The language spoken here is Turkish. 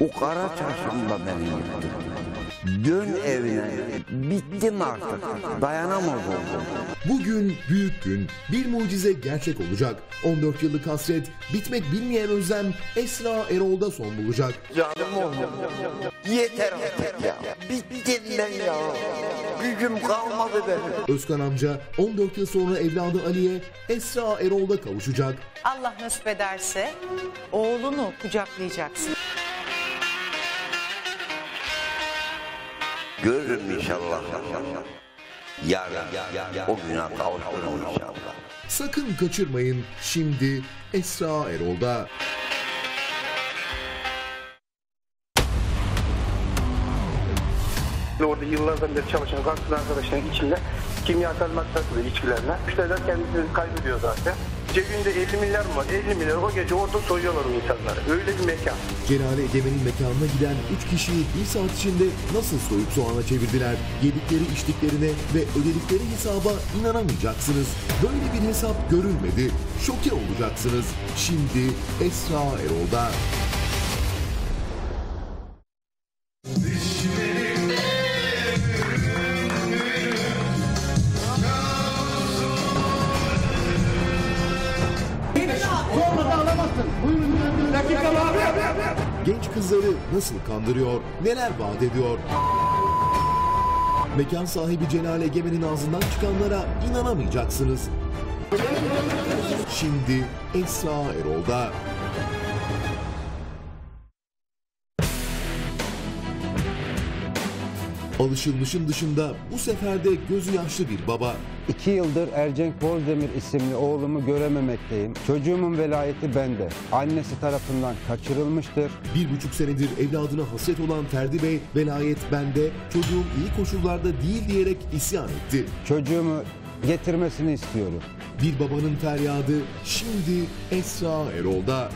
O kara çarşamba beni yıktı. Dön evine. Bittim artık. Dayanamaz oldum. Bugün büyük gün, bir mucize gerçek olacak. 14 yıllık hasret, bitmek bilmeyen özlem Esra Erol'da son bulacak. Canım oğlum. Yeter artık ya. Bittim ben ya. Gücüm kalmadı benim. Özkan amca 14 yıl sonra evladı Ali'ye Esra Erol'da kavuşacak. Allah nasip ederse oğlunu kucaklayacaksın. Görürüm inşallah. Yarın o güne kavuşurum inşallah. Sakın kaçırmayın şimdi Esra Erol'da. Orada yıllardan beri çalışan garsız arkadaşların içinde kimyasal madde içkilerine. Müşteriler kendisini kaybediyor zaten. Cebinde 50 milyar mı var? 50 milyar o gece orada soyuyorlar o insanları. Öyle bir mekan. Celale Egemen'in mekanına giden 3 kişiyi bir saat içinde nasıl soyup soğana çevirdiler? Yedikleri içtiklerine ve ödedikleri hesaba inanamayacaksınız. Böyle bir hesap görülmedi. Şoke olacaksınız. Şimdi Esra Erol'da. Genç kızları nasıl kandırıyor, neler vaat ediyor? Mekan sahibi Celal Egemen'in ağzından çıkanlara inanamayacaksınız. Şimdi Esra Erol'da. Alışılmışın dışında bu sefer de gözü yaşlı bir baba. İki yıldır Ercenk Bozdemir isimli oğlumu görememekteyim. Çocuğumun velayeti bende. Annesi tarafından kaçırılmıştır. Bir buçuk senedir evladına hasret olan Ferdi Bey, velayet bende, çocuğum iyi koşullarda değil diyerek isyan etti. Çocuğumu getirmesini istiyorum. Bir babanın feryadı şimdi Esra Erol'da.